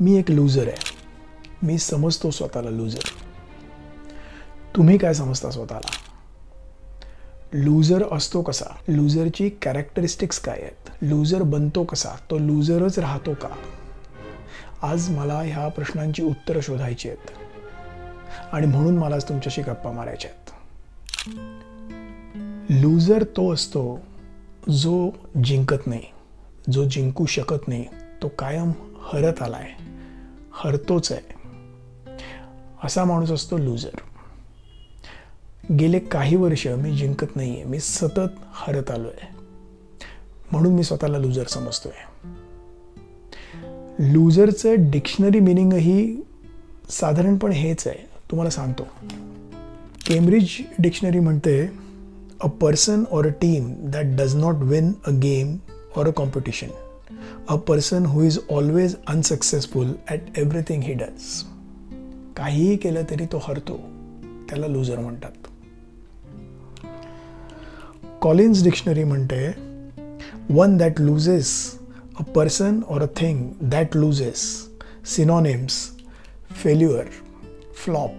मी एक लूजर आहे. मी समजतो स्वतःला लूजर तुम्ही काय समजता स्वतःला? लूजर असतो कसा? लूजरची कॅरेक्टरिस्टिक्स काय आहेत? लूजर बनतो कसा? तो लूजरच राहतो का? आज मला ह्या प्रश्नांची उत्तरं शोधायची आहेत. आणि म्हणून मला आज तुमच्याशी गप्पा मारायच्या आहेत. लूजर तो असतो जो जिंकत नाही जो जिंकू शकत नाही तो कायम हरत आलाय. हरतोच आहे. असा माणूस असतो लूजर गेले काही वर्ष मी जिंकत नाही आहे मी सतत हरत आलो आहे म्हणून मी स्वतःला लूजर समजतोय. लूजरचं डिक्शनरी मिनिंगही साधारणपणे हेच आहे. तुम्हाला सांगतो. केम्ब्रिज डिक्शनरी म्हणते a person or a team that does not win a game or a competition a person who is always unsuccessful at everything he does काहीही केलं तरी तो हरतो. त्याला लूजर म्हणतात. कॉलिन्स डिक्शनरी म्हणते one that loses a person or a thing that loses synonyms failure flop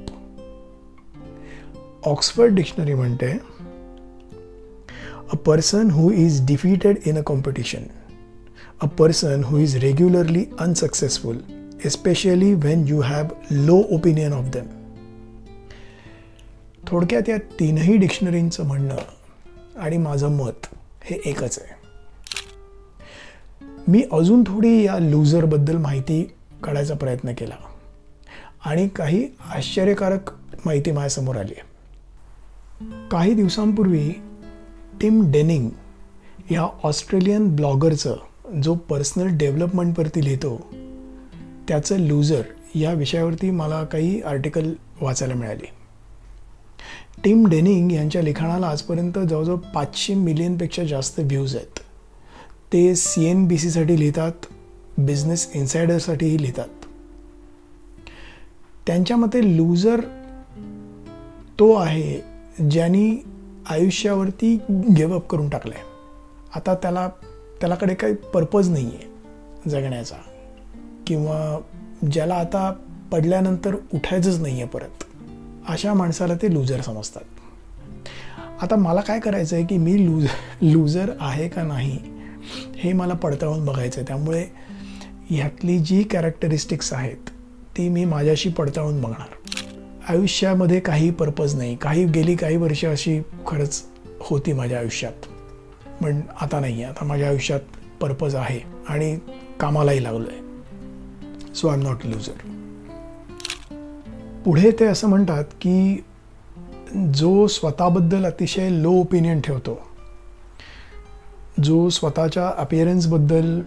Oxford dictionary म्हणते a person who is defeated in a competition a person who is regularly unsuccessful especially when you have low opinion of them थोडक्यात या तीनही डिक्शनरींचं म्हणणं आणि माझं मत हे एकच आहे. मी अजून थोडी या लूजरबद्दल माहिती काढायचा प्रयत्न केला आणि काही आश्चर्यकारक माहिती माझ्यासमोर आली काही दिवसांपूर्वी टिम डेनिंग या ऑस्ट्रेलियन ब्लॉगरचं जो पर्सनल डेव्हलपमेंटवरती लिहितो त्याचं लूजर या विषयावरती मला काही आर्टिकल वाचायला मिळाली. टिम डेनिंग यांच्या लिखाणाला आजपर्यंत जवळजवळ पाचशे मिलियनपेक्षा जास्त व्ह्यूज आहेत. ते सी एन बी सीसाठी लिहितात बिझनेस इन्सायडरसाठीही लिहितात. त्यांच्या मते लूजर तो आहे ज्यांनी आयुष्यावरती गिवअप करून टाकलं आहे आता त्याला त्यालाकडे काही पर्पज नाही आहे जगण्याचा. किंवा ज्याला आता पडल्यानंतर उठायचंच नाही आहे परत. अशा माणसाला ते लूजर समजतात. आता मला काय करायचं आहे की मी लूज लूजर आहे का नाही हे मला पडताळून बघायचं आहे त्यामुळे ह्यातली जी कॅरेक्टरिस्टिक्स आहेत ती मी माझ्याशी पडताळून बघणार. आयुष्यामध्ये काही पर्पज नाही. काही गेली काही वर्ष अशी खरंच होती माझ्या आयुष्यात. पण आता नाही आहे. आता माझ्या आयुष्यात पर्पज आहे आणि कामालाही लागलो आहे so I am not loser पुढे ते असं म्हणतात की जो स्वतःबद्दल अतिशय लो ओपिनियन ठेवतो जो स्वतःच्या अपिअरन्सबद्दल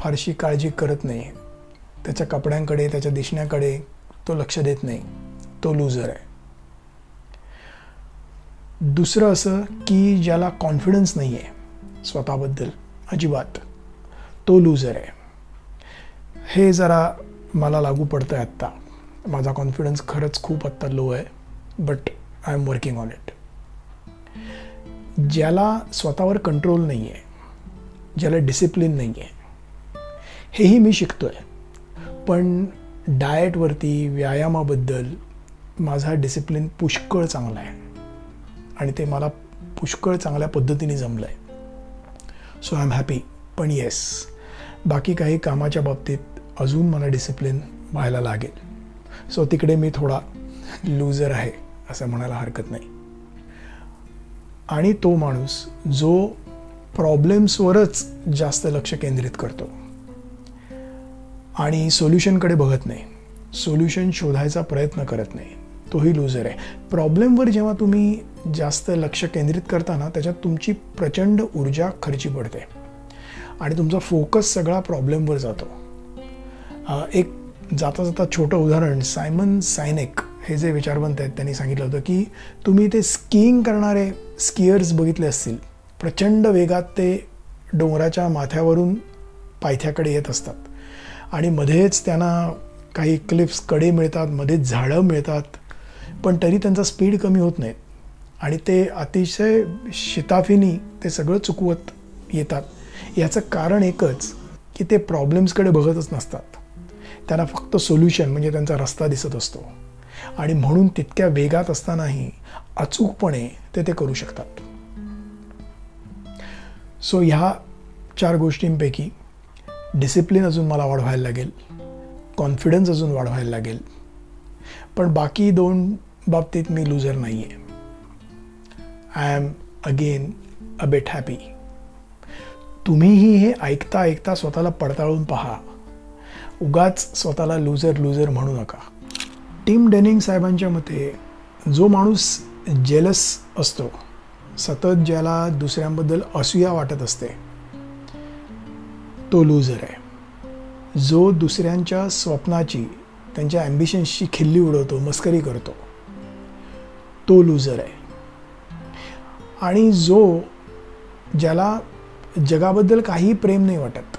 फारशी काळजी करत नाही त्याच्या कपड्यांकडे त्याच्या दिसण्याकडे तो लक्ष देत नाही तो लूजर आहे. दुसरं असं की ज्याला कॉन्फिडन्स नाही आहे स्वतःबद्दल. अजिबात. तो लूजर आहे. हे जरा मला लागू पडतं आहे आत्ता. माझा कॉन्फिडन्स खरंच खूप आत्ता लो आहे but I am working on it ज्याला स्वतःवर कंट्रोल नाही आहे ज्याला डिसिप्लिन नाही आहे हेही मी शिकतो आहे पण डाएटवरती व्यायामाबद्दल माझा डिसिप्लिन पुष्कळ चांगला आहे. आणि ते मला पुष्कळ चांगल्या पद्धतीने जमलं आहे सो आय एम हॅपी पण येस बाकी काही कामाच्या बाबतीत अजून मला डिसिप्लिन व्हायला लागेल. सो तिकडे मी थोडा लूजर आहे असं म्हणायला हरकत नाही. आणि तो माणूस जो प्रॉब्लेम्सवरच जास्त लक्ष केंद्रित करतो. आणि सोल्युशनकडे बघत नाही. सोल्युशन शोधायचा प्रयत्न करत नाही. तोही लूजर आहे. प्रॉब्लेमवर जेव्हा तुम्ही जास्त लक्ष केंद्रित करता ना त्याच्यात तुमची प्रचंड ऊर्जा खर्ची पडते. आणि तुमचा फोकस सगळा प्रॉब्लेमवर जातो. एक जाता जाता छोटं उदाहरण सायमन सायनेक हे जे विचारवंत आहेत त्यांनी सांगितलं होतं की तुम्ही ते स्कीइंग करणारे स्किअर्स बघितले असतील. प्रचंड वेगात ते डोंगराच्या माथ्यावरून पायथ्याकडे येत असतात. आणि मध्येच त्यांना काही क्लिप्सकडे मिळतात मध्येच झाडं मिळतात. पण तरी त्यांचा स्पीड कमी होत नाही. आणि ते अतिशय शिताफीनी ते सगळं चुकवत येतात. याचं कारण एकच की ते प्रॉब्लेम्सकडे बघतच नसतात. त्यांना फक्त सोल्युशन म्हणजे त्यांचा रस्ता दिसत असतो. आणि म्हणून तितक्या वेगात असतानाही अचूकपणे ते ते करू शकतात. सो ह्या चार गोष्टींपैकी डिसिप्लिन अजून मला वाढवायला लागेल. कॉन्फिडन्स अजून वाढवायला लागेल. पण बाकी दोन बाबतीत मी लुझर नाही आहे I am again a bit happy तुम्हीही हे ऐकता ऐकता स्वतःला पडताळून पहा. उगाच स्वतःला लुझर लुझर म्हणू नका. टीम डेनिंग साहेबांच्या मते जो माणूस जेलस असतो सतत ज्याला दुसऱ्यांबद्दल असूया वाटत असते तो लूझर आहे. जो दुसऱ्यांच्या स्वप्नाची त्यांच्या ॲम्बिशन्सची खिल्ली उडवतो मस्करी करतो तो लूजर आहे. आणि जो ज्याला जगाबद्दल काही प्रेम नाही वाटत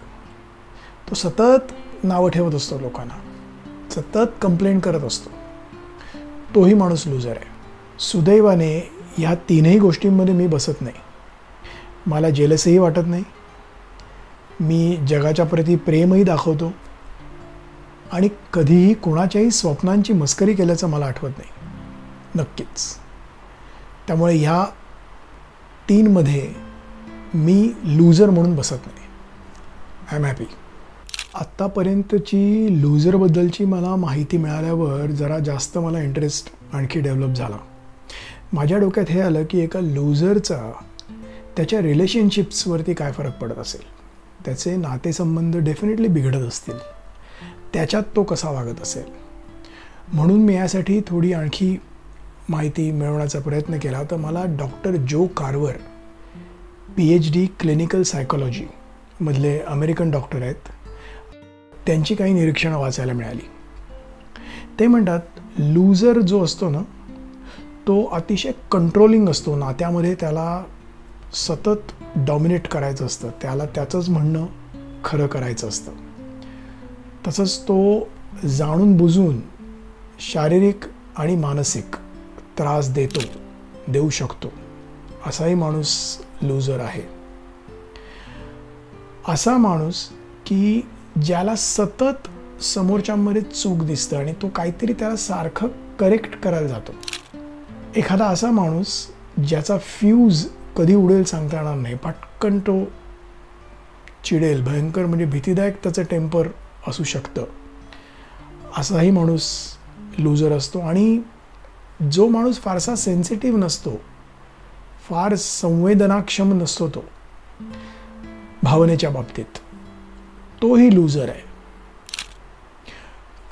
तो सतत नावं ठेवत असतो लोकांना सतत कंप्लेंट करत असतो. तोही माणूस लूजर आहे. सुदैवाने ह्या तीनही गोष्टींमध्ये मी बसत नाही. मला जेलसही वाटत नाही. मी जगाच्या प्रती प्रेमही दाखवतो. आणि कधीही कोणाच्याही स्वप्नांची मस्करी केल्याचं मला आठवत नाही. नक्कीच. त्यामुळे ह्या तीनमध्ये मी लूजर म्हणून बसत नाही. आय एम हॅपी आत्तापर्यंतची लूजरबद्दलची मला माहिती मिळाल्यावर जरा जास्त मला इंटरेस्ट आणखी डेव्हलप झाला. माझ्या डोक्यात हे आलं की एका लूजरचा त्याच्या रिलेशनशिप्सवरती काय फरक पडत असेल? त्याचे नातेसंबंध डेफिनेटली बिघडत असतील. त्याच्यात तो कसा वागत असेल? म्हणून मी यासाठी थोडी आणखी माहिती मिळवण्याचा प्रयत्न केला तर मला doctor Joe Carver P H D clinical psychology मधले अमेरिकन डॉक्टर आहेत त्यांची काही निरीक्षणं वाचायला मिळाली. ते म्हणतात लूजर जो असतो ना तो अतिशय कंट्रोलिंग असतो. नात्यामध्ये त्याला सतत डॉमिनेट करायचं असतं. त्याला त्याचंच म्हणणं खरं करायचं असतं. तसंच तो जाणून बुजून शारीरिक आणि मानसिक त्रास देतो देऊ शकतो. असाही माणूस लूजर आहे. असा माणूस की ज्याला सतत समोरच्यामध्ये चूक दिसतं आणि तो काहीतरी त्याला सारखं करेक्ट करायला जातो. एखादा असा माणूस ज्याचा फ्यूज कधी उडेल सांगता येणार नाही पटकन तो चिडेल भयंकर म्हणजे भीतीदायक त्याचं टेम्पर असू शकतं. असाही माणूस लूजर असतो आणि जो माणूस फारसा सेन्सिटिव्ह नसतो फार संवेदनाक्षम नसतो तो भावनेच्या बाबतीत. तोही लूजर आहे.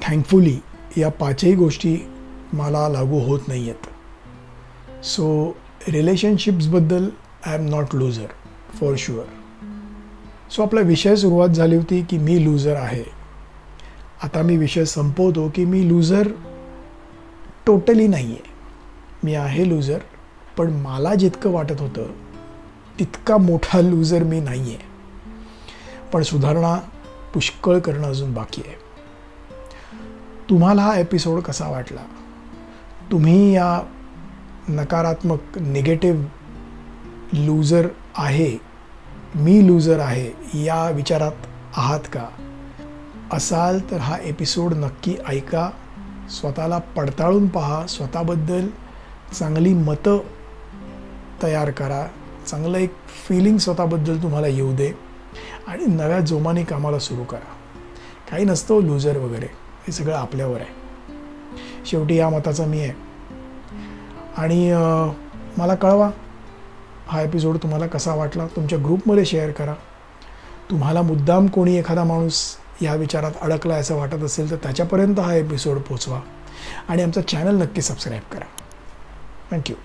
थँकफुली या पाचही गोष्टी मला लागू होत नाही आहेत so रिलेशनशिप्सबद्दल I am not loser for sure so आपला विषय सुरुवात झाली होती की मी लूजर आहे. आता मी विषय संपवतो की मी लूजर टोटली नाही आहे मी आहे लूजर पण मला जितकं वाटत होतं तितका मोठा लूजर मी नाही आहे पण सुधारणा पुष्कळ करणं अजून बाकी आहे. तुम्हाला हा एपिसोड कसा वाटला? तुम्ही या नकारात्मक निगेटिव्ह लूजर आहे मी लूजर आहे या विचारात आहात का? असाल तर हा एपिसोड नक्की ऐका. स्वतःला पडताळून पहा स्वतःबद्दल चांगली मतं तयार करा. चांगलं एक फिलिंग स्वतःबद्दल तुम्हाला येऊ दे. आणि नव्या जोमाने कामाला सुरू करा. काही नसतं हो, लूजर वगैरे. हे सगळं आपल्यावर आहे. शेवटी या मताचा मी आहे. आणि मला कळवा हा एपिसोड तुम्हाला कसा वाटला. तुमच्या ग्रुपमध्ये शेअर करा. तुम्हाला मुद्दाम कोणी एखादा माणूस या विचारात अडकला असं वाटत असेल तर त्याच्यापर्यंत हा एपिसोड पोचवा. आणि आमचा चॅनल नक्की सबस्क्राईब करा. थँक्यू